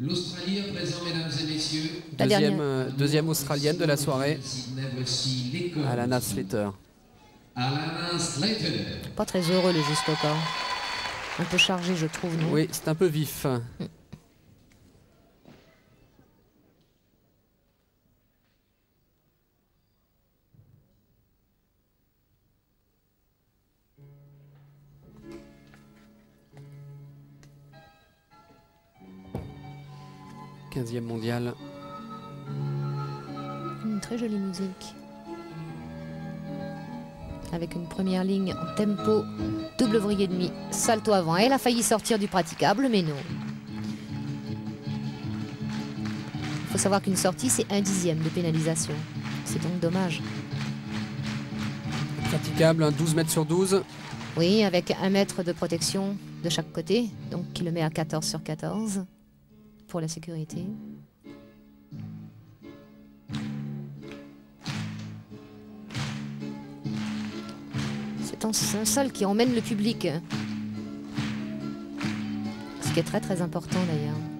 L'Australie à présent, mesdames et messieurs. La Deuxième, dernière. euh, deuxième australienne de la soirée. Alana Slater. Alana Slater. Pas très heureux le juste corps. Un peu chargé, je trouve, non? Oui, c'est un peu vif. Quinzième mondial. Une très jolie musique. Avec une première ligne en tempo, double vrille et demi, salto avant. Elle a failli sortir du praticable, mais non. Il faut savoir qu'une sortie, c'est un dixième de pénalisation. C'est donc dommage. Praticable, un 12 mètres sur 12. Oui, avec un mètre de protection de chaque côté, donc qui le met à 14 sur 14 pour la sécurité. C'est un, sol qui emmène le public. Ce qui est très très important d'ailleurs.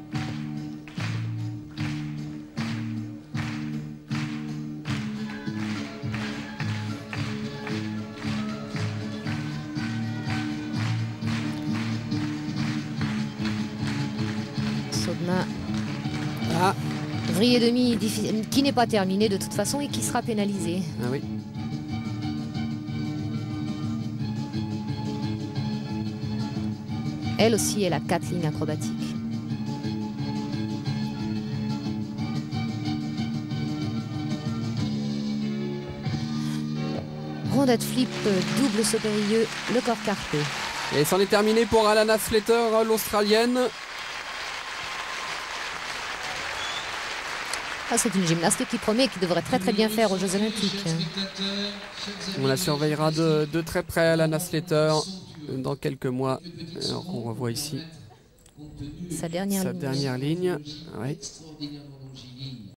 Main, Ah, vrille et demi qui n'est pas terminé de toute façon et qui sera pénalisé. ah oui. Elle aussi, elle a quatre lignes acrobatiques. Rondette flip, double saut périlleux, le corps carpé. Et c'en est terminé pour Alana Slater, l'Australienne. Ah, c'est une gymnaste qui promet et qui devrait très très bien faire aux Jeux Olympiques. On la surveillera de, de très près, Alana Slater, dans quelques mois. Alors qu'on revoit ici Sa dernière sa ligne. dernière ligne. Ouais. Extraordinairement longiligne.